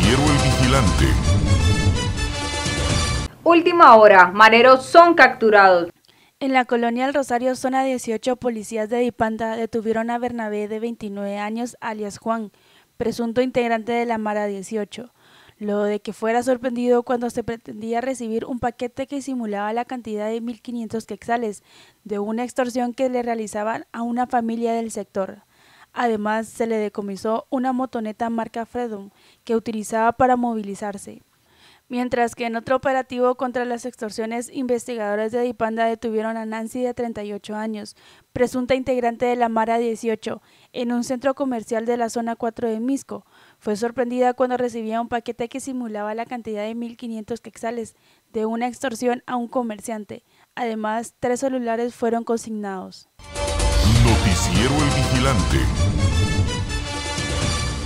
Noticiero El Vigilante. Última hora, mareros son capturados. En la colonia El Rosario, zona 18, policías de Dipanda detuvieron a Bernabé de 29 años, alias Juan, presunto integrante de la Mara 18, luego de que fuera sorprendido cuando se pretendía recibir un paquete que simulaba la cantidad de 1.500 quexales de una extorsión que le realizaban a una familia del sector. Además, se le decomisó una motoneta marca Freedom que utilizaba para movilizarse. Mientras que en otro operativo contra las extorsiones, investigadores de Dipanda detuvieron a Nancy de 38 años, presunta integrante de la Mara 18, en un centro comercial de la zona 4 de Misco. Fue sorprendida cuando recibía un paquete que simulaba la cantidad de 1.500 quexales de una extorsión a un comerciante. Además, tres celulares fueron consignados. Noticiero El Vigilante.